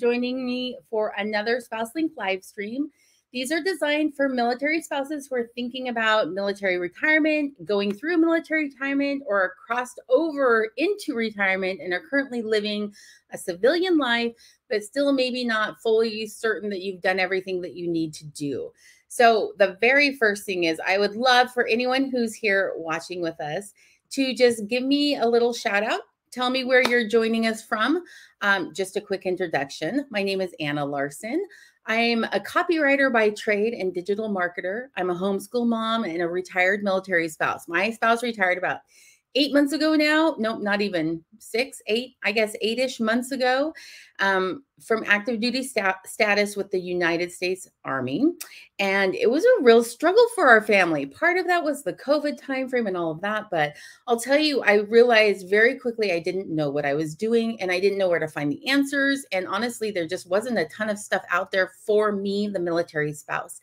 joining me for another SpouseLink live stream. These are designed for military spouses who are thinking about military retirement, going through military retirement, or crossed over into retirement and are currently living a civilian life, but still maybe not fully certain that you've done everything that you need to do. So, the very first thing is, I would love for anyone who's here watching with us to just give me a little shout out. Tell me where you're joining us from. Um, just a quick introduction. My name is Anna Larson. I'm a copywriter by trade and digital marketer. I'm a homeschool mom and a retired military spouse. My spouse retired about eight months ago now. Nope, not even six, eight, I guess eight ish months ago um, from active duty status with the United States Army. And it was a real struggle for our family. Part of that was the COVID timeframe and all of that. But I'll tell you, I realized very quickly I didn't know what I was doing and I didn't know where to find the answers. And honestly, there just wasn't a ton of stuff out there for me, the military spouse.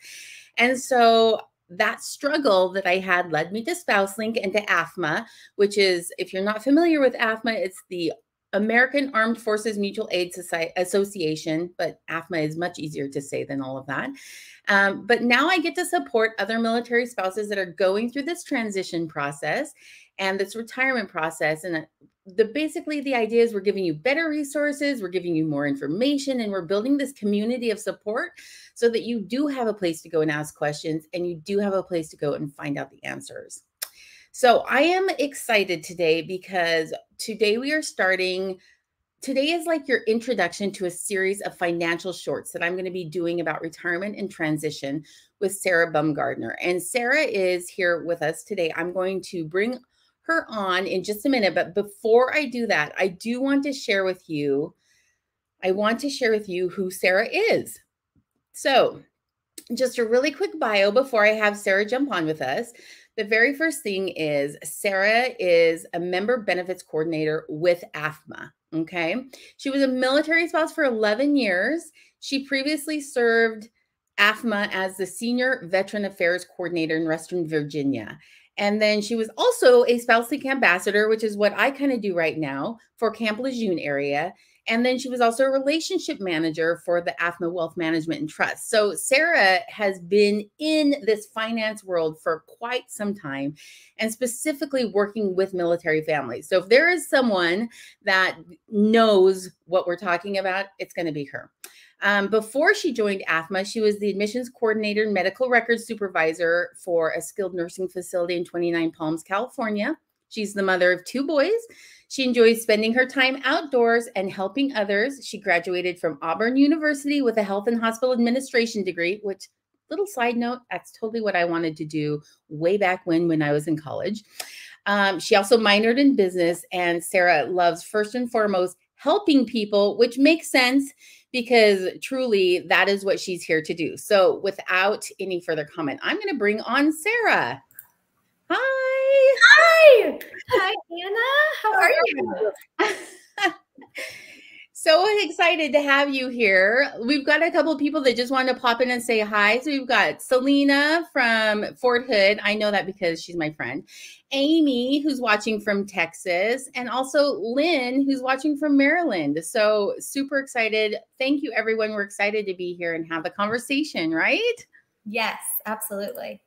And so that struggle that I had led me to SpouseLink and to AAFMAA, which is, if you're not familiar with AAFMAA, it's the American Armed Forces Mutual Aid Society Association, but AAFMAA is much easier to say than all of that. Um, but now I get to support other military spouses that are going through this transition process and this retirement process. And uh, the basically the idea is we're giving you better resources, we're giving you more information, and we're building this community of support so that you do have a place to go and ask questions and you do have a place to go and find out the answers. So I am excited today because today we are starting. Today is like your introduction to a series of financial shorts that I'm going to be doing about retirement and transition with Sarah Bumgardner. And Sarah is here with us today. I'm going to bring her on in just a minute. But before I do that, I do want to share with you, I want to share with you who Sarah is. So, just a really quick bio before I have Sarah jump on with us. The very first thing is Sarah is a member benefits coordinator with AAFMAA. Okay. She was a military spouse for 11 years. She previously served AAFMAA as the senior veteran affairs coordinator in Western Virginia. And then she was also a SpouseLink ambassador, which is what I kind of do right now for Camp Lejeune area. And then she was also a relationship manager for the AAFMAA Wealth Management and Trust. So Sarah has been in this finance world for quite some time and specifically working with military families. So if there is someone that knows what we're talking about, it's going to be her. Um, before she joined AAFMAA, she was the admissions coordinator and medical records supervisor for a skilled nursing facility in 29 Palms, California. She's the mother of two boys. She enjoys spending her time outdoors and helping others. She graduated from Auburn University with a health and hospital administration degree, which little side note, that's totally what I wanted to do way back when when I was in college. Um, she also minored in business, and Sarah loves first and foremost helping people, which makes sense because truly that is what she's here to do. So, without any further comment, I'm going to bring on Sarah. Hi. Hi. Hi, Anna. How are you? so excited to have you here. We've got a couple of people that just want to pop in and say hi. So we've got Selena from Fort Hood. I know that because she's my friend. Amy, who's watching from Texas, and also Lynn, who's watching from Maryland. So super excited. Thank you, everyone. We're excited to be here and have the conversation, right? Yes, absolutely.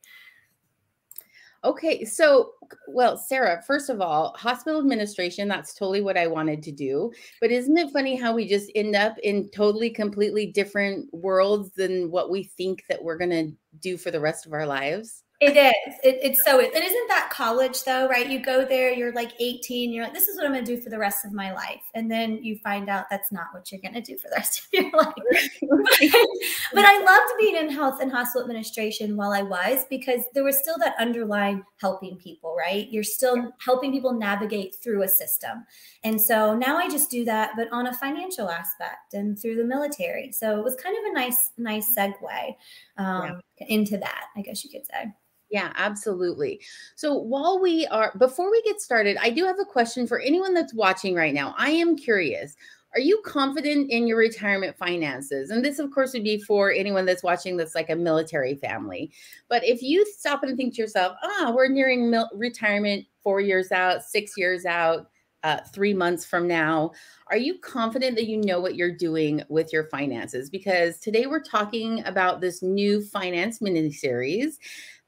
Okay, so well, Sarah, first of all, hospital administration, that's totally what I wanted to do. But isn't it funny how we just end up in totally completely different worlds than what we think that we're going to do for the rest of our lives? It is. It, it's so. It isn't that college though, right? You go there, you're like 18, you're like, this is what I'm going to do for the rest of my life, and then you find out that's not what you're going to do for the rest of your life. but I loved being in health and hospital administration while I was because there was still that underlying helping people, right? You're still helping people navigate through a system, and so now I just do that, but on a financial aspect and through the military. So it was kind of a nice, nice segue um, yeah. into that, I guess you could say. Yeah, absolutely. So while we are, before we get started, I do have a question for anyone that's watching right now. I am curious. Are you confident in your retirement finances? And this, of course, would be for anyone that's watching that's like a military family. But if you stop and think to yourself, ah, we're nearing retirement four years out, six years out, uh, three months from now. Are you confident that you know what you're doing with your finances? Because today we're talking about this new finance mini series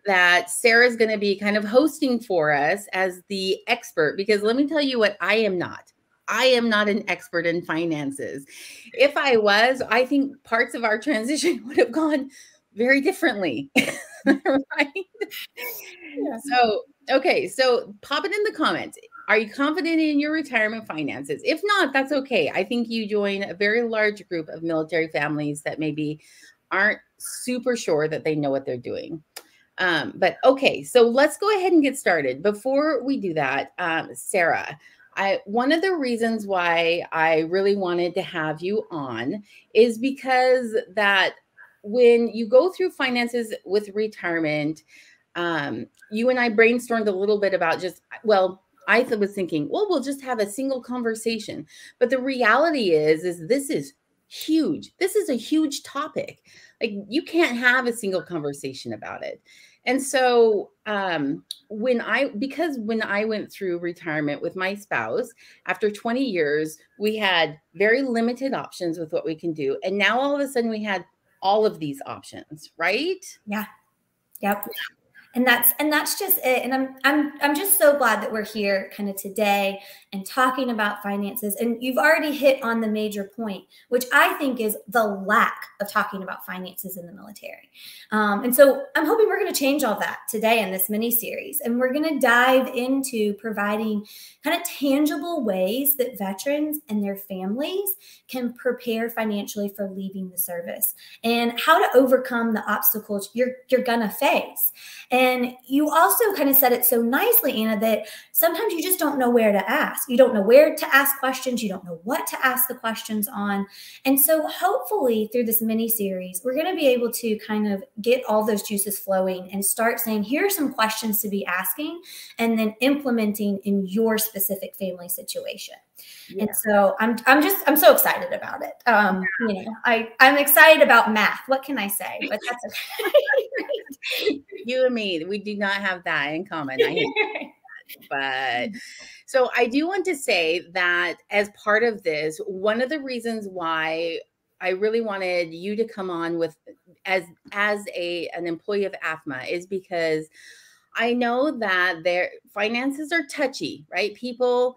that Sarah's going to be kind of hosting for us as the expert. Because let me tell you what I am not. I am not an expert in finances. If I was, I think parts of our transition would have gone very differently. right? Yeah. So, okay. So, pop it in the comments. Are you confident in your retirement finances? If not, that's okay. I think you join a very large group of military families that maybe aren't super sure that they know what they're doing. Um, but okay, so let's go ahead and get started. Before we do that, um, Sarah, I one of the reasons why I really wanted to have you on is because that when you go through finances with retirement, um, you and I brainstormed a little bit about just well, I was thinking, well, we'll just have a single conversation. But the reality is, is this is huge. This is a huge topic. Like you can't have a single conversation about it. And so um, when I, because when I went through retirement with my spouse, after 20 years, we had very limited options with what we can do. And now all of a sudden we had all of these options, right? Yeah. Yep and that's and that's just it and i'm i'm i'm just so glad that we're here kind of today and talking about finances and you've already hit on the major point which i think is the lack of talking about finances in the military um, and so i'm hoping we're going to change all that today in this mini series and we're going to dive into providing kind of tangible ways that veterans and their families can prepare financially for leaving the service and how to overcome the obstacles you're you're gonna face and and you also kind of said it so nicely, Anna, that sometimes you just don't know where to ask. You don't know where to ask questions. You don't know what to ask the questions on. And so hopefully through this mini series, we're going to be able to kind of get all those juices flowing and start saying, here are some questions to be asking and then implementing in your specific family situation. Yeah. And so I'm I'm just I'm so excited about it. Um, you know, I I'm excited about math. What can I say? But that's okay. you and me, we do not have that in common. but mm-hmm. so I do want to say that as part of this, one of the reasons why I really wanted you to come on with as as a an employee of AAFMAA is because I know that their finances are touchy, right? People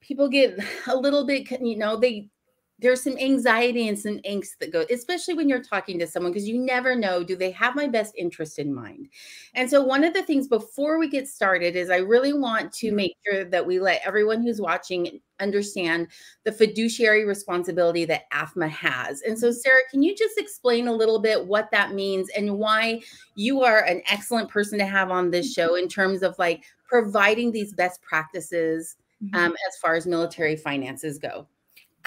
people get a little bit, you know, they there's some anxiety and some angst that go, especially when you're talking to someone, because you never know, do they have my best interest in mind? And so, one of the things before we get started is I really want to mm-hmm. make sure that we let everyone who's watching understand the fiduciary responsibility that AAFMAA has. And so, mm-hmm. Sarah, can you just explain a little bit what that means and why you are an excellent person to have on this show in terms of like providing these best practices? mm-hmm. um, as far as military finances go.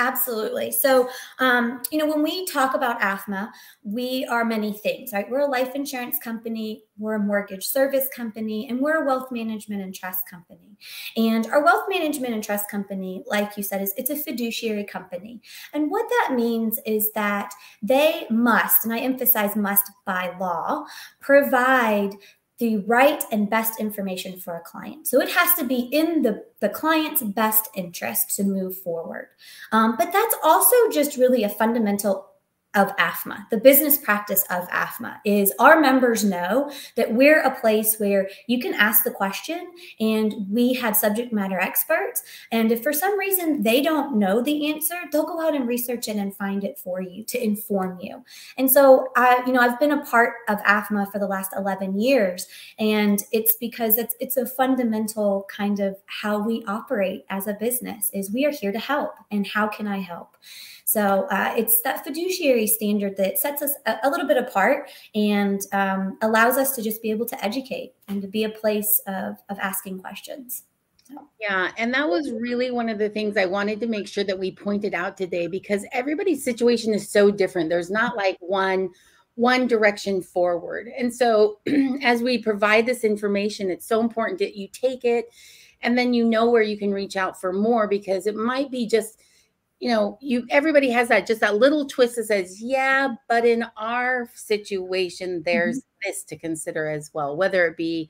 Absolutely. So, um, you know, when we talk about AAFMAA, we are many things, right? We're a life insurance company, we're a mortgage service company, and we're a wealth management and trust company. And our wealth management and trust company, like you said, is it's a fiduciary company. And what that means is that they must, and I emphasize must by law, provide the right and best information for a client. So it has to be in the, the client's best interest to move forward. Um, but that's also just really a fundamental of AAFMAA. The business practice of AAFMAA is our members know that we're a place where you can ask the question and we have subject matter experts. And if for some reason they don't know the answer, they'll go out and research it and find it for you to inform you. And so I, you know, I've been a part of AAFMAA for the last 11 years. And it's because it's it's a fundamental kind of how we operate as a business is we are here to help. And how can I help? So uh, it's that fiduciary standard that sets us a, a little bit apart and um, allows us to just be able to educate and to be a place of, of asking questions. Yeah, and that was really one of the things I wanted to make sure that we pointed out today because everybody's situation is so different. There's not like one one direction forward. And so as we provide this information, it's so important that you take it and then you know where you can reach out for more because it might be just you know, you everybody has that just that little twist that says, yeah, but in our situation, there's mm-hmm. this to consider as well, whether it be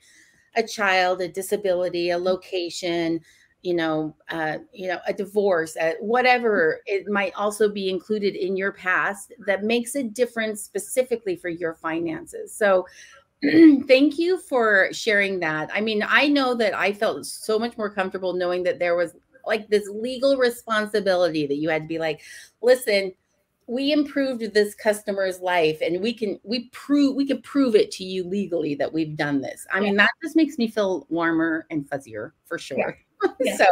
a child, a disability, a location, you know, uh, you know, a divorce, uh, whatever it might also be included in your past that makes a difference specifically for your finances. So, thank you for sharing that. I mean, I know that I felt so much more comfortable knowing that there was like this legal responsibility that you had to be like, listen, we improved this customer's life and we can we prove we can prove it to you legally that we've done this i yeah. mean that just makes me feel warmer and fuzzier for sure yeah. Yeah. so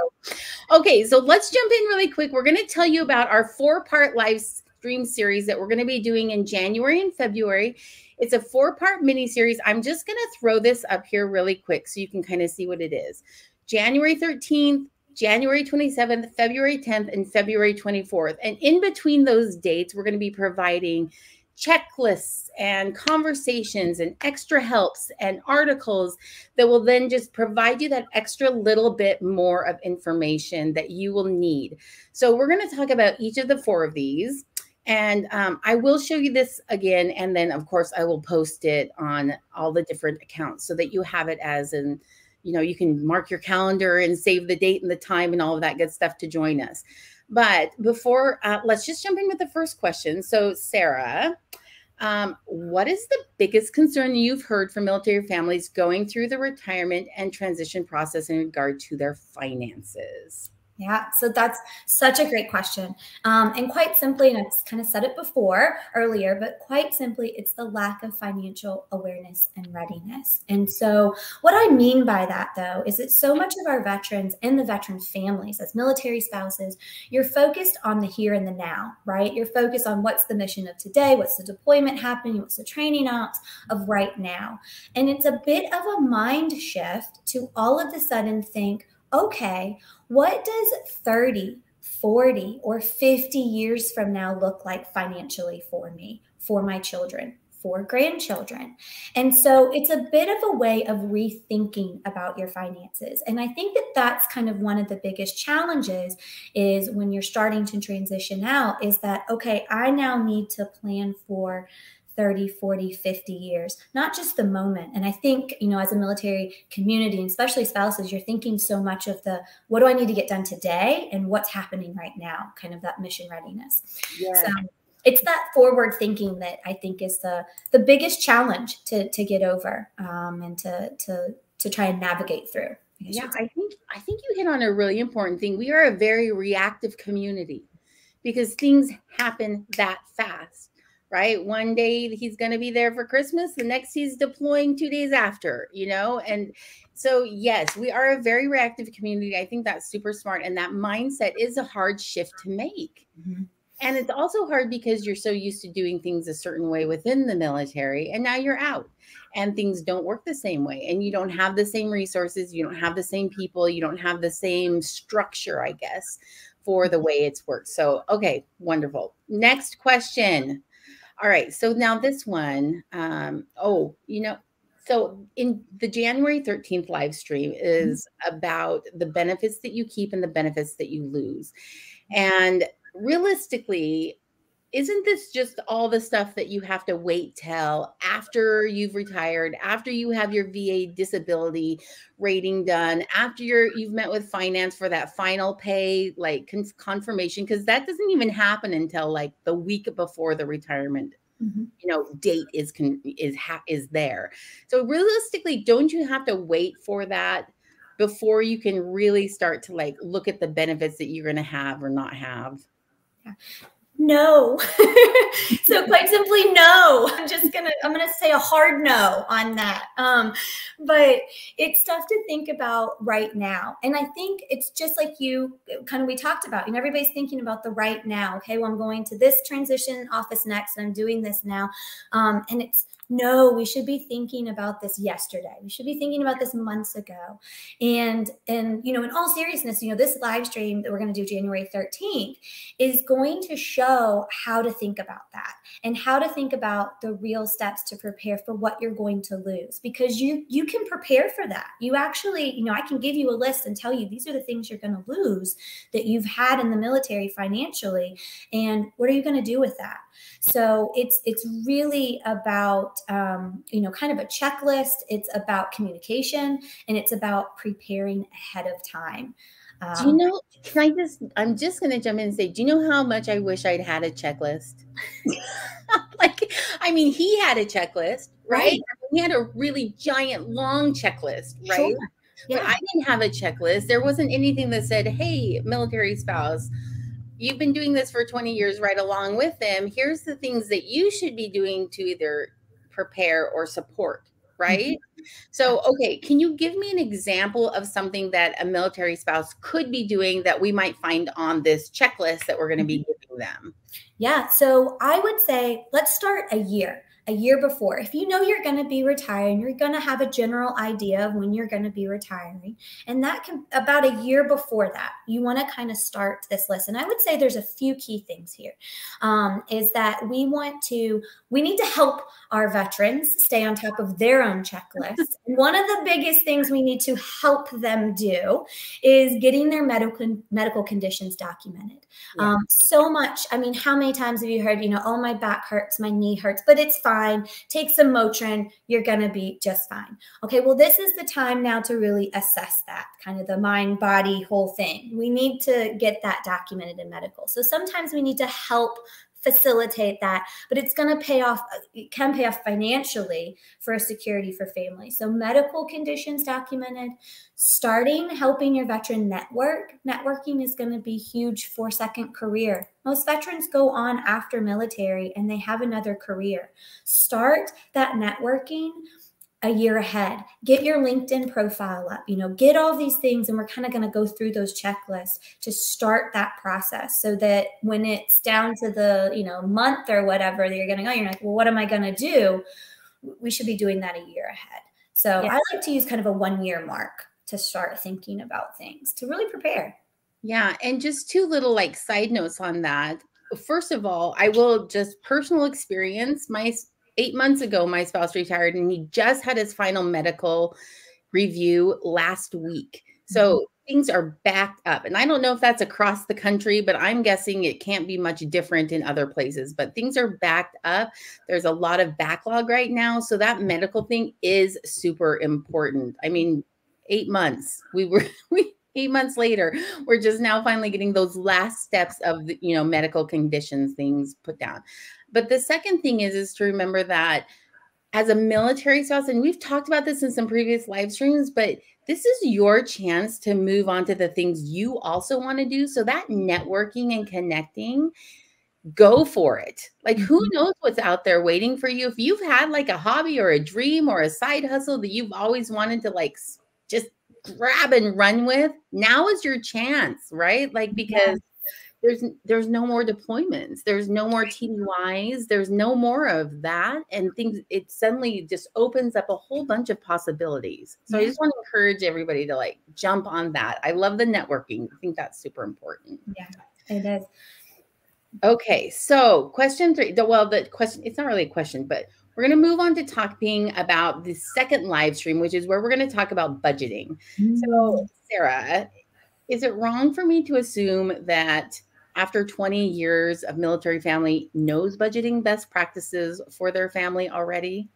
okay so let's jump in really quick we're going to tell you about our four part live stream series that we're going to be doing in january and february it's a four part mini series i'm just going to throw this up here really quick so you can kind of see what it is january 13th January 27th, February 10th, and February 24th. And in between those dates, we're going to be providing checklists and conversations and extra helps and articles that will then just provide you that extra little bit more of information that you will need. So, we're going to talk about each of the four of these. And um, I will show you this again. And then, of course, I will post it on all the different accounts so that you have it as an you know, you can mark your calendar and save the date and the time and all of that good stuff to join us. But before, uh, let's just jump in with the first question. So, Sarah, um, what is the biggest concern you've heard from military families going through the retirement and transition process in regard to their finances? Yeah, so that's such a great question. Um, and quite simply, and I've kind of said it before earlier, but quite simply, it's the lack of financial awareness and readiness. And so, what I mean by that, though, is that so much of our veterans and the veteran families, as military spouses, you're focused on the here and the now, right? You're focused on what's the mission of today, what's the deployment happening, what's the training ops of right now. And it's a bit of a mind shift to all of a sudden think, okay, what does 30, 40, or 50 years from now look like financially for me, for my children? for grandchildren. And so it's a bit of a way of rethinking about your finances. And I think that that's kind of one of the biggest challenges is when you're starting to transition out is that okay, I now need to plan for 30, 40, 50 years, not just the moment. And I think, you know, as a military community, and especially spouses, you're thinking so much of the what do I need to get done today and what's happening right now, kind of that mission readiness. Yeah. So it's that forward thinking that I think is the the biggest challenge to to get over um, and to to to try and navigate through. I yeah, I think I think you hit on a really important thing. We are a very reactive community because things happen that fast right? One day he's going to be there for Christmas, the next he's deploying two days after, you know? And so, yes, we are a very reactive community. I think that's super smart. And that mindset is a hard shift to make. Mm-hmm. And it's also hard because you're so used to doing things a certain way within the military, and now you're out and things don't work the same way. And you don't have the same resources, you don't have the same people, you don't have the same structure, I guess, for the mm-hmm. way it's worked. So, okay, wonderful. Next question. All right. So now this one, um, oh, you know, so in the January 13th live stream mm-hmm. is about the benefits that you keep and the benefits that you lose. And realistically, isn't this just all the stuff that you have to wait till after you've retired, after you have your VA disability rating done, after you're you've met with finance for that final pay like con- confirmation? Because that doesn't even happen until like the week before the retirement Mm-hmm. you know date is con- is ha- is there. So realistically don't you have to wait for that before you can really start to like look at the benefits that you're going to have or not have? Yeah no. so quite simply, no. I'm just gonna I'm gonna say a hard no on that. Um, but it's stuff to think about right now, and I think it's just like you kind of we talked about. You know, everybody's thinking about the right now. Okay, well, I'm going to this transition office next, and I'm doing this now, um, and it's no we should be thinking about this yesterday. We should be thinking about this months ago. And and you know in all seriousness you know this live stream that we're going to do january 13th is going to show how to think about that and how to think about the real steps to prepare for what you're going to lose because you you can prepare for that. You actually you know i can give you a list and tell you these are the things you're going to lose that you've had in the military financially and what are you going to do with that? So it's it's really about um, you know kind of a checklist. It's about communication and it's about preparing ahead of time. Um, do you um, know? Can I just? I'm just going to jump in and say, do you know how much I wish I'd had a checklist? like, I mean, he had a checklist, right? right. He had a really giant, long checklist, right? Sure. Yeah. But I didn't have a checklist. There wasn't anything that said, "Hey, military spouse." You've been doing this for 20 years right along with them. Here's the things that you should be doing to either prepare or support right? Mm-hmm. So, okay, can you give me an example of something that a military spouse could be doing that we might find on this checklist that we're going to be mm-hmm. giving them? Yeah, so I would say let's start a year a year before. If you know you're going to be retiring, you're going to have a general idea of when you're going to be retiring. And that can about a year before that, you want to kind of start this list. And I would say there's a few key things here. Um, is that we want to, we need to help our veterans stay on top of their own checklist. and one of the biggest things we need to help them do is getting their medical medical conditions documented. Yeah. Um, so much, I mean, how many times have you heard, you know, oh, my back hurts, my knee hurts, but it's fine fine. Take some Motrin. You're going to be just fine. Okay, well, this is the time now to really assess that kind of the mind, body, whole thing. We need to get that documented in medical. So sometimes we need to help facilitate that but it's going to pay off it can pay off financially for a security for families so medical conditions documented starting helping your veteran network. Networking is going to be huge for second career. Most veterans go on after military and they have another career. Start that networking a year ahead. Get your LinkedIn profile up, you know, get all these things. And we're kind of going to go through those checklists to start that process so that when it's down to the, you know, month or whatever that you're going to go, you're like, well, what am I going to do? We should be doing that a year ahead. So yeah. I like to use kind of a one year mark to start thinking about things to really prepare. Yeah. And just two little like side notes on that. First of all, I will just personal experience. My eight months ago, my spouse retired and he just had his final medical review last week. So mm-hmm. things are backed up. And I don't know if that's across the country, but I'm guessing it can't be much different in other places. But things are backed up. There's a lot of backlog right now. So that medical thing is super important. I mean, eight months. We were, we, eight months later we're just now finally getting those last steps of the, you know medical conditions things put down but the second thing is is to remember that as a military spouse, and we've talked about this in some previous live streams, but this is your chance to move on to the things you also want to do. So that networking and connecting, go for it. Like who mm-hmm. knows what's out there waiting for you? If you've had like a hobby or a dream or a side hustle that you've always wanted to like just grab and run with, now is your chance, right? Like because there's there's no more deployments there's no more tdys there's no more of that and things it suddenly just opens up a whole bunch of possibilities. So yeah. i just want to encourage everybody to like jump on that. I love the networking i think that's super important. Yeah it is. Okay so question three the, well the question it's not really a question but we're going to move on to talking about the second live stream which is where we're going to talk about budgeting mm-hmm. so sarah is it wrong for me to assume that after 20 years of military family knows budgeting best practices for their family already?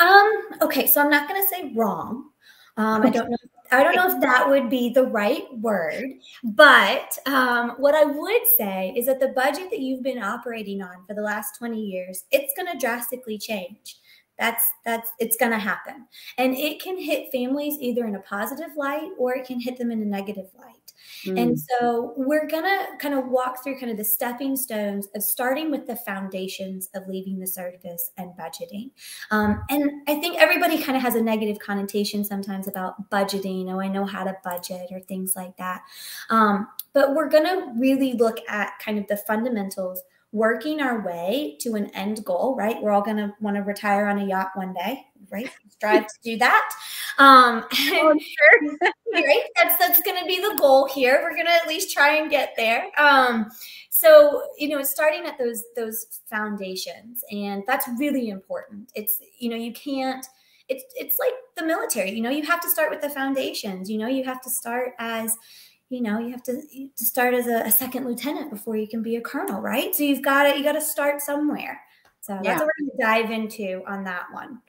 Um, okay, so I'm not going to say wrong. Um, I don't know. I don't know if that would be the right word, but um, what I would say is that the budget that you've been operating on for the last 20 years, it's going to drastically change. That's that's it's going to happen, and it can hit families either in a positive light or it can hit them in a negative light. Mm. And so we're going to kind of walk through kind of the stepping stones of starting with the foundations of leaving the service and budgeting. Um, and I think everybody kind of has a negative connotation sometimes about budgeting. Oh, I know how to budget or things like that. Um, but we're going to really look at kind of the fundamentals working our way to an end goal, right? We're all going to want to retire on a yacht one day, right? Strive to do that. Um, oh, sure. right? That's that's going to be the goal here. We're going to at least try and get there. Um, so you know, starting at those those foundations, and that's really important. It's you know, you can't. It's it's like the military. You know, you have to start with the foundations. You know, you have to start as you know you have to, to start as a, a, second lieutenant before you can be a colonel right? So you've got to you got to start somewhere. So yeah. that's what we're going to dive into on that one.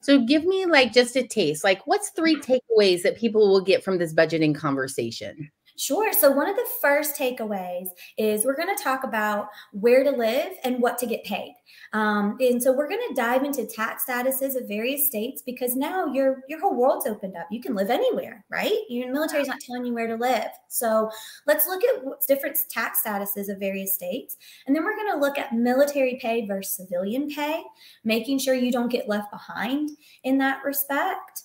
So give me like just a taste like what's three takeaways that people will get from this budgeting conversation Sure. So, one of the first takeaways is we're going to talk about where to live and what to get paid. Um, and so, we're going to dive into tax statuses of various states because now your your whole world's opened up. You can live anywhere, right? Your military is not telling you where to live. So, let's look at different tax statuses of various states, and then we're going to look at military pay versus civilian pay, making sure you don't get left behind in that respect.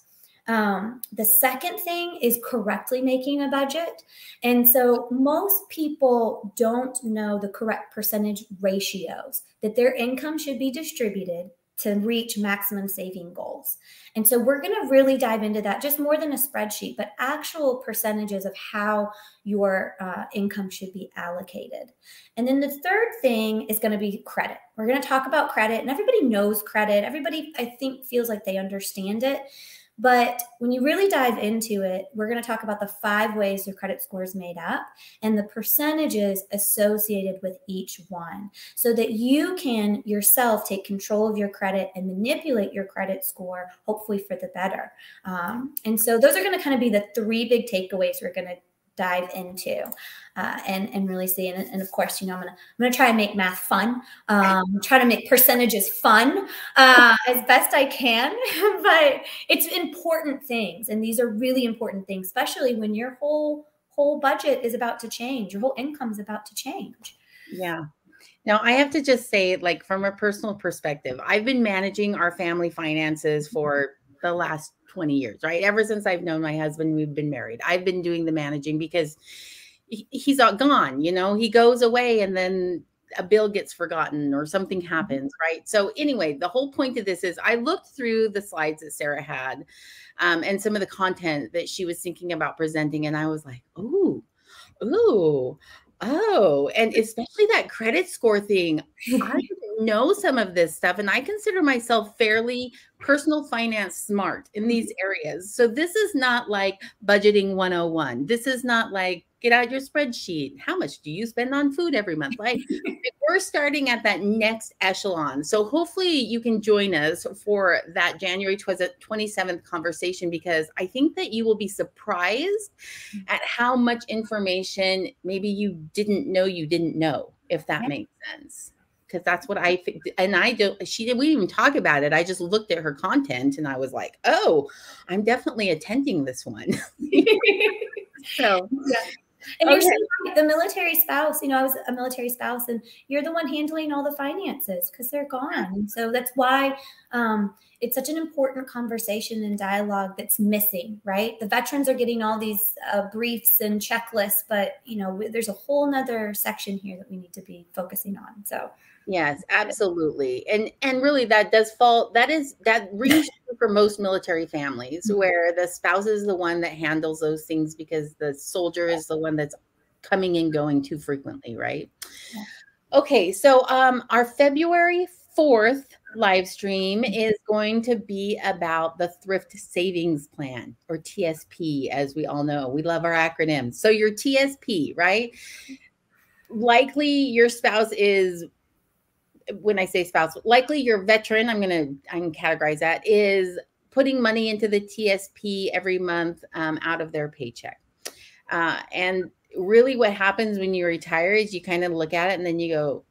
Um, the second thing is correctly making a budget. And so most people don't know the correct percentage ratios that their income should be distributed to reach maximum saving goals. And so we're going to really dive into that, just more than a spreadsheet, but actual percentages of how your uh, income should be allocated. And then the third thing is going to be credit. We're going to talk about credit, and everybody knows credit. Everybody, I think, feels like they understand it. But when you really dive into it, we're going to talk about the five ways your credit score is made up and the percentages associated with each one so that you can yourself take control of your credit and manipulate your credit score, hopefully for the better. Um, and so those are going to kind of be the three big takeaways we're going to dive into uh, and and really see and, and, of course you know i'm gonna i'm gonna try and make math fun um, try to make percentages fun uh, as best i can but it's important things and these are really important things especially when your whole whole budget is about to change your whole income is about to change. Yeah. Now, I have to just say, like, from a personal perspective, I've been managing our family finances for the last 20 years, right? Ever since I've known my husband, we've been married. I've been doing the managing because he's all gone, you know, he goes away and then a bill gets forgotten or something mm-hmm. happens, right? So, anyway, the whole point of this is I looked through the slides that Sarah had um, and some of the content that she was thinking about presenting, and I was like, ooh, ooh, oh, and especially that credit score thing. I know some of this stuff, and I consider myself fairly personal finance smart in these mm-hmm. areas. So this is not like budgeting 101. This is not like get out your spreadsheet. How much do you spend on food every month? Like we're starting at that next echelon. So hopefully you can join us for that January 27th conversation because I think that you will be surprised mm. at how much information maybe you didn't know you didn't know, if that makes sense because that's what I think. And I don't, she didn't, we didn't even talk about it. I just looked at her content and I was like, oh, I'm definitely attending this one. so, yeah. And okay. you're the military spouse, you know, I was a military spouse and you're the one handling all the finances because they're gone. so that's why um, it's such an important conversation and dialogue that's missing, right? The veterans are getting all these uh, briefs and checklists, but, you know, there's a whole nother section here that we need to be focusing on. So Yes, absolutely. And and really that does fall that is that rings for most military families mm-hmm. where the spouse is the one that handles those things because the soldier is the one that's coming and going too frequently, right? Yeah. Okay, so um our February 4th live stream mm-hmm. is going to be about the thrift savings plan or TSP as we all know. We love our acronyms. So your TSP, right? Likely your spouse is when I say spouse, likely your veteran, I'm going to I'm categorize that is putting money into the TSP every month um, out of their paycheck. Uh, and really, what happens when you retire is you kind of look at it and then you go,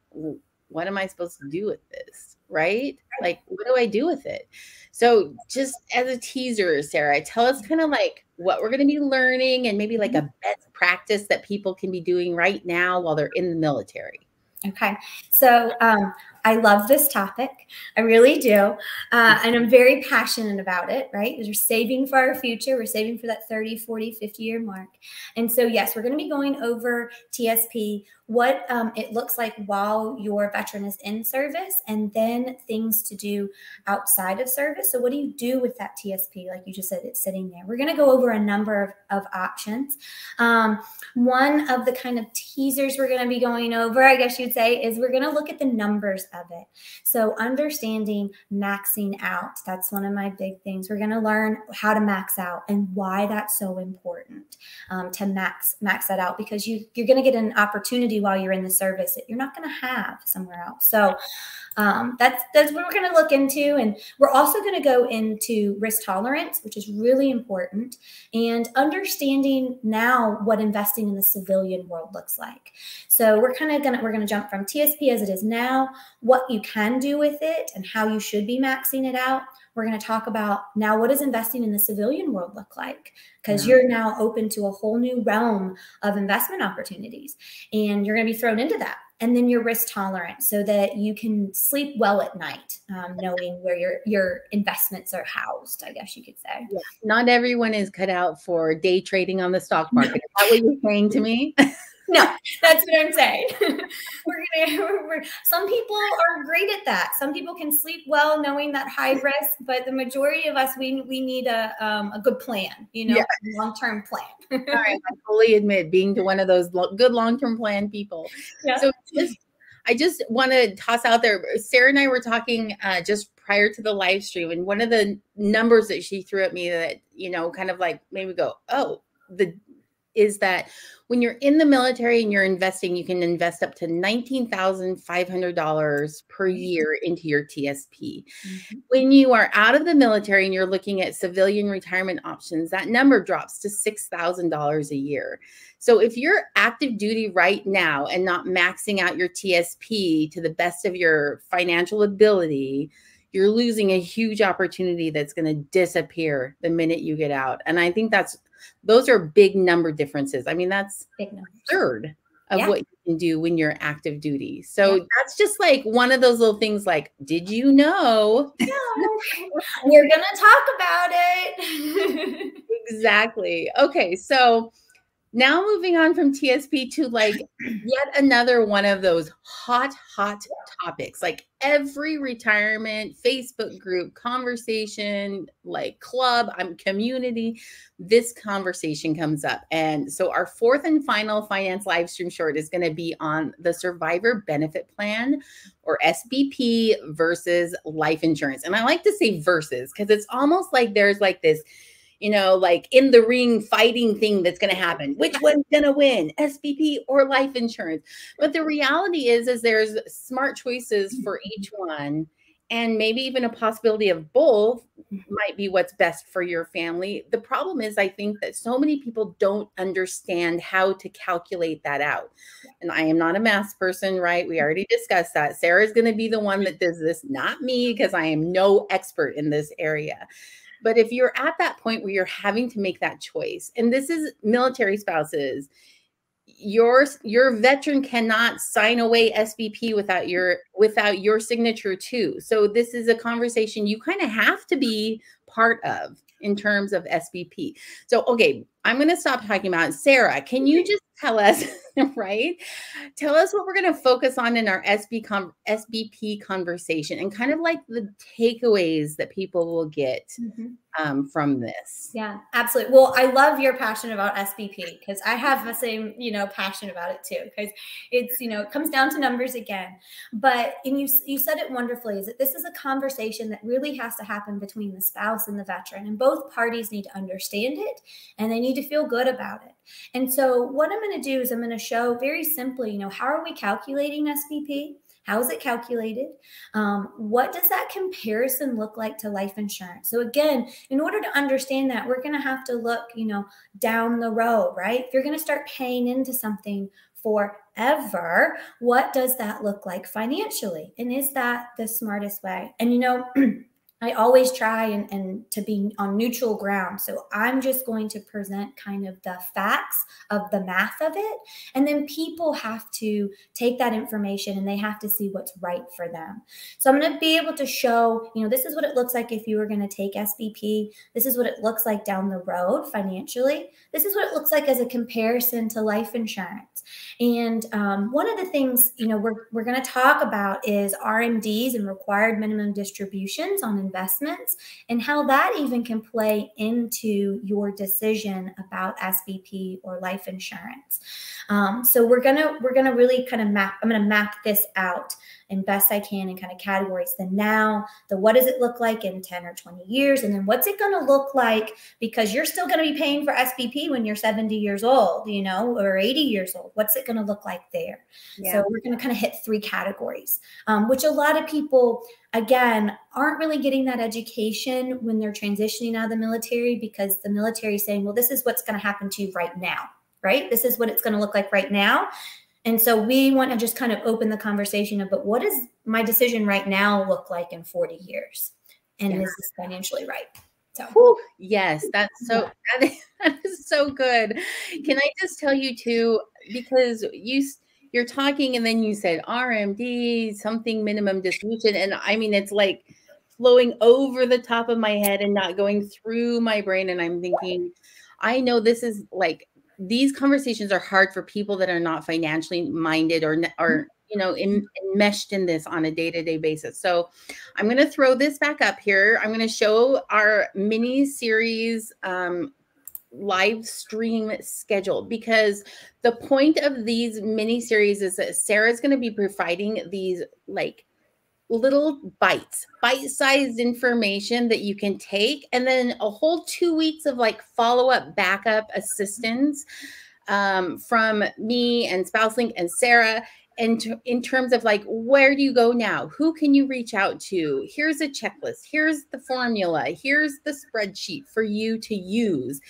"What am I supposed to do with this?" Right? Like, what do I do with it? So, just as a teaser, Sarah, tell us kind of like what we're going to be learning and maybe like a mm-hmm. best practice that people can be doing right now while they're in the military. Okay. So um, I love this topic. I really do. Uh, and I'm very passionate about it, right? We're saving for our future. We're saving for that 30, 40, 50 year mark. And so, yes, we're going to be going over TSP what um, it looks like while your veteran is in service, and then things to do outside of service. So, what do you do with that TSP? Like you just said, it's sitting there. We're going to go over a number of, of options. Um, one of the kind of teasers we're going to be going over, I guess you'd say, is we're going to look at the numbers of it. So, understanding maxing out, that's one of my big things. We're going to learn how to max out and why that's so important um, to max max that out because you, you're going to get an opportunity while you're in the service that you're not going to have somewhere else. So Um, that's that's what we're going to look into, and we're also going to go into risk tolerance, which is really important, and understanding now what investing in the civilian world looks like. So we're kind of gonna we're gonna jump from TSP as it is now, what you can do with it, and how you should be maxing it out. We're going to talk about now what does investing in the civilian world look like? Because yeah. you're now open to a whole new realm of investment opportunities, and you're going to be thrown into that and then your risk tolerance so that you can sleep well at night um, knowing where your your investments are housed i guess you could say yeah. not everyone is cut out for day trading on the stock market is that what you're saying to me no, that's what I'm saying. we're gonna. We're, some people are great at that. Some people can sleep well knowing that high risk, but the majority of us, we we need a um, a good plan. You know, yeah. long term plan. All right, I fully admit being to one of those lo- good long term plan people. Yeah. So just. I just want to toss out there. Sarah and I were talking uh, just prior to the live stream, and one of the numbers that she threw at me that you know, kind of like made me go, "Oh, the is that when you're in the military and you're investing, you can invest up to $19,500 per mm-hmm. year into your TSP. Mm-hmm. When you are out of the military and you're looking at civilian retirement options, that number drops to $6,000 a year. So if you're active duty right now and not maxing out your TSP to the best of your financial ability, you're losing a huge opportunity that's going to disappear the minute you get out. And I think that's those are big number differences. I mean, that's a third of yeah. what you can do when you're active duty. So yeah. that's just like one of those little things like, did you know? We're going to talk about it. exactly. Okay. So now moving on from TSP to like yet another one of those hot, hot topics. Like every retirement Facebook group, conversation, like club, I'm community, this conversation comes up. And so our fourth and final finance live stream short is going to be on the survivor benefit plan or SBP versus life insurance. And I like to say versus because it's almost like there's like this you know, like in the ring fighting thing that's going to happen. Which one's going to win, SBP or life insurance? But the reality is, is there's smart choices mm-hmm. for each one, and maybe even a possibility of both might be what's best for your family. The problem is, I think that so many people don't understand how to calculate that out. And I am not a math person, right? We already discussed that. Sarah's going to be the one that does this, not me, because I am no expert in this area. But if you're at that point where you're having to make that choice, and this is military spouses, your your veteran cannot sign away SBP without your without your signature too. So this is a conversation you kind of have to be part of in terms of SBP. So okay, I'm going to stop talking about it. Sarah. Can you just tell us, right? Tell us what we're going to focus on in our SB com- SBP conversation and kind of like the takeaways that people will get mm-hmm. um, from this. Yeah, absolutely. Well, I love your passion about SBP because I have the same, you know, passion about it too. Because it's, you know, it comes down to numbers again. But and you you said it wonderfully is that this is a conversation that really has to happen between the spouse and the veteran, and both parties need to understand it and they need to feel good about it. And so what I'm going to do is I'm going to show very simply, you know, how are we calculating SBP? How is it calculated? Um, what does that comparison look like to life insurance? So again, in order to understand that, we're going to have to look, you know, down the road, right? If you're going to start paying into something forever, what does that look like financially? And is that the smartest way? And you know, I always try and, and to be on neutral ground. So I'm just going to present kind of the facts of the math of it. And then people have to take that information and they have to see what's right for them. So I'm going to be able to show, you know, this is what it looks like if you were going to take SBP. This is what it looks like down the road financially. This is what it looks like as a comparison to life insurance. And um, one of the things, you know, we're, we're going to talk about is RMDs and required minimum distributions on investments and how that even can play into your decision about SBP or life insurance. Um, so we're gonna we're gonna really kind of map. I'm gonna map this out and best I can in kind of categories. The now, the what does it look like in 10 or 20 years? And then what's it going to look like because you're still going to be paying for SBP when you're 70 years old, you know, or 80 years old. What's it going to look like there? Yeah. So we're going to kind of hit three categories, um, which a lot of people, again, aren't really getting that education when they're transitioning out of the military because the military is saying, well, this is what's going to happen to you right now right? This is what it's going to look like right now. And so we want to just kind of open the conversation of, but what does my decision right now look like in 40 years? And yeah. is this financially right? So Whew, yes, that's so that is, that is so good. Can I just tell you too, because you you're talking and then you said RMD, something minimum distribution. And I mean it's like flowing over the top of my head and not going through my brain. And I'm thinking, I know this is like these conversations are hard for people that are not financially minded or or mm-hmm. you know in, enmeshed in this on a day-to-day basis so i'm going to throw this back up here i'm going to show our mini series um, live stream schedule because the point of these mini series is that sarah's going to be providing these like little bites, bite sized information that you can take, and then a whole two weeks of like follow up, backup assistance um, from me and SpouseLink and Sarah. And in terms of like, where do you go now? Who can you reach out to? Here's a checklist. Here's the formula. Here's the spreadsheet for you to use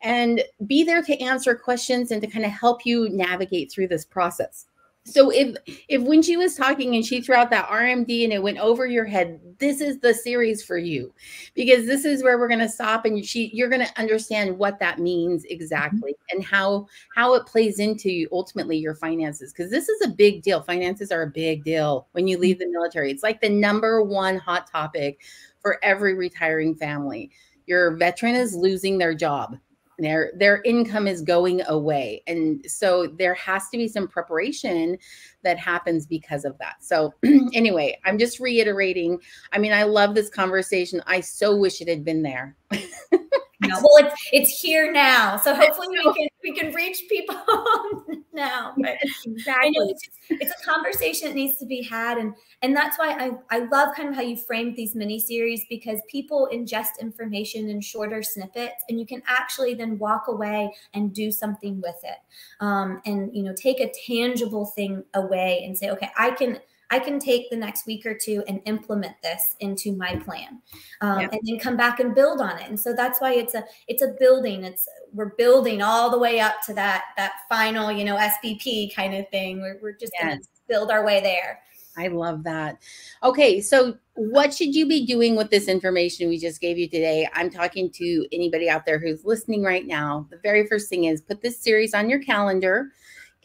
and be there to answer questions and to kind of help you navigate through this process so if if when she was talking and she threw out that RMD and it went over your head, this is the series for you because this is where we're going to stop and she you're going to understand what that means exactly mm-hmm. and how how it plays into ultimately your finances because this is a big deal. Finances are a big deal when you leave the military. It's like the number one hot topic for every retiring family. Your veteran is losing their job their their income is going away. And so there has to be some preparation that happens because of that. So anyway i'm just reiterating i mean i love this conversation. I so wish it had been there no, well, it's it's here now, so hopefully we can we can reach people now. But exactly, it's, it's a conversation that needs to be had, and and that's why I I love kind of how you framed these mini series because people ingest information in shorter snippets, and you can actually then walk away and do something with it, um, and you know take a tangible thing away and say, okay, I can I can take the next week or two and implement this into my plan, um, yeah. and then come back and build on it. And so that's why it's a it's a building. It's we're building all the way up to that that final you know SBP kind of thing. We're we're just yes. gonna build our way there. I love that. Okay, so what should you be doing with this information we just gave you today? I'm talking to anybody out there who's listening right now. The very first thing is put this series on your calendar.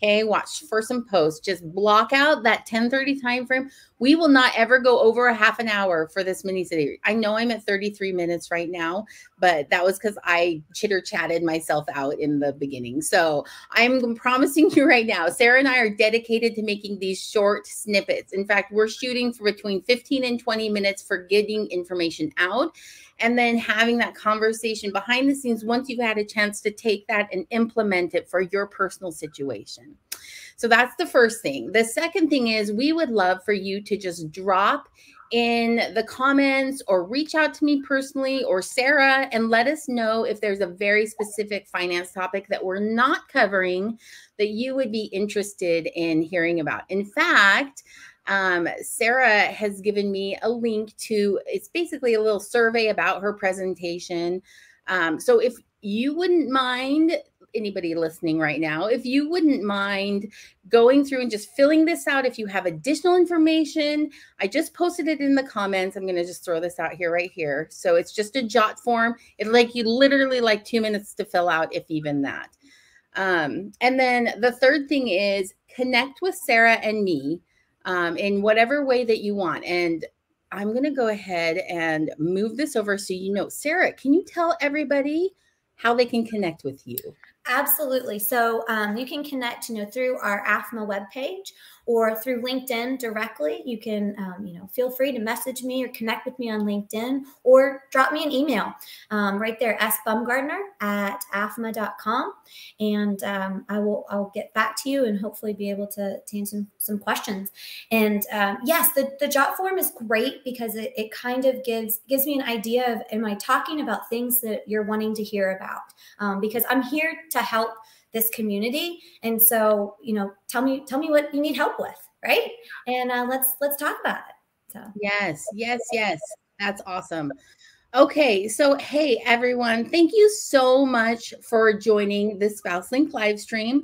Okay, watch for some posts. Just block out that 10:30 time frame. We will not ever go over a half an hour for this mini city. I know I'm at 33 minutes right now, but that was because I chitter chatted myself out in the beginning. So I'm promising you right now, Sarah and I are dedicated to making these short snippets. In fact, we're shooting for between 15 and 20 minutes for getting information out and then having that conversation behind the scenes once you've had a chance to take that and implement it for your personal situation. So that's the first thing. The second thing is we would love for you to just drop in the comments or reach out to me personally or Sarah and let us know if there's a very specific finance topic that we're not covering that you would be interested in hearing about. In fact, um, Sarah has given me a link to it's basically a little survey about her presentation. Um, so if you wouldn't mind anybody listening right now, if you wouldn't mind going through and just filling this out, if you have additional information, I just posted it in the comments. I'm going to just throw this out here right here. So it's just a jot form. It like you literally like two minutes to fill out, if even that. Um, and then the third thing is connect with Sarah and me um, in whatever way that you want. And I'm going to go ahead and move this over so you know. Sarah, can you tell everybody how they can connect with you? Absolutely. So um, you can connect, you know, through our AAFMAA webpage, or through LinkedIn directly. You can, um, you know, feel free to message me or connect with me on LinkedIn or drop me an email um, right there, sbumgardner at aafmaa.com. And um, I will, I'll get back to you and hopefully be able to, to answer some, some questions. And um, yes, the, the jot form is great because it, it kind of gives, gives me an idea of, am I talking about things that you're wanting to hear about? Um, because I'm here to help this community. And so, you know, tell me, tell me what you need help with, right? And uh, let's let's talk about it. So yes, yes, yes, that's awesome. Okay, so hey everyone, thank you so much for joining the SpouseLink live stream.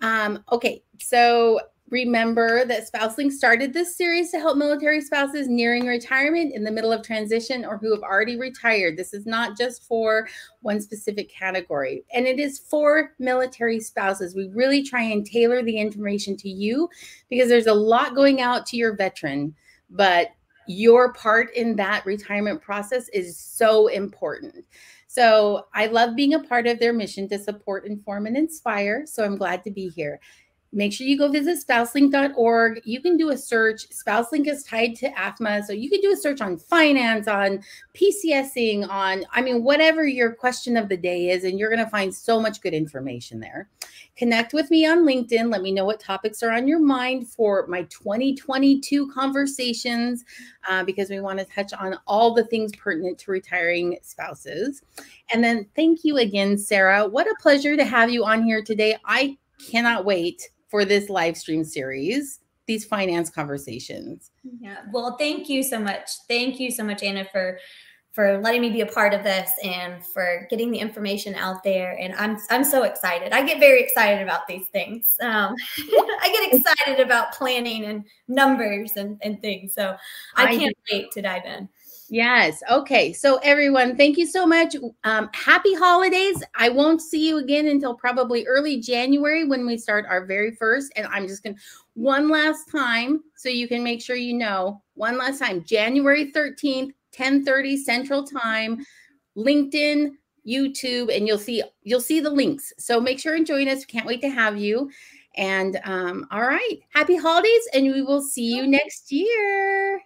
Um, okay, so Remember that SpouseLink started this series to help military spouses nearing retirement, in the middle of transition, or who have already retired. This is not just for one specific category, and it is for military spouses. We really try and tailor the information to you because there's a lot going out to your veteran, but your part in that retirement process is so important. So I love being a part of their mission to support, inform, and inspire. So I'm glad to be here make sure you go visit spouselink.org. You can do a search. SpouseLink is tied to AAFMAA. So you can do a search on finance, on PCSing, on, I mean, whatever your question of the day is, and you're going to find so much good information there. Connect with me on LinkedIn. Let me know what topics are on your mind for my 2022 conversations uh, because we want to touch on all the things pertinent to retiring spouses. And then thank you again, Sarah. What a pleasure to have you on here today. I cannot wait for this live stream series, these finance conversations. Yeah. Well, thank you so much. Thank you so much, Anna, for for letting me be a part of this and for getting the information out there. And I'm I'm so excited. I get very excited about these things. Um, I get excited about planning and numbers and, and things. So I can't I wait to dive in. Yes. Okay. So, everyone, thank you so much. Um, happy holidays. I won't see you again until probably early January when we start our very first. And I'm just going to one last time so you can make sure you know one last time January 13th, 10:30 Central Time, LinkedIn, YouTube, and you'll see you'll see the links. So make sure and join us. Can't wait to have you. And um, all right, happy holidays, and we will see you next year.